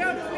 Down